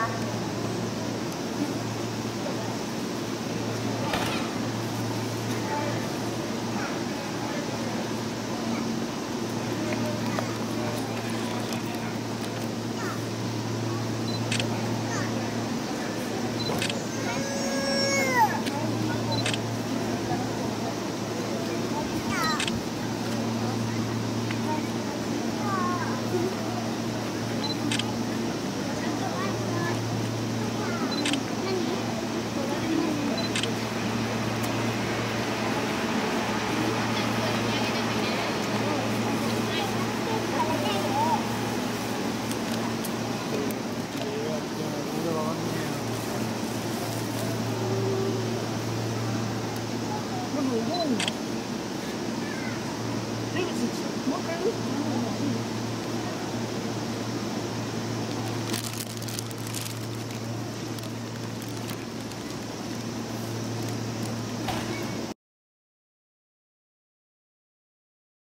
นะคะ from the wall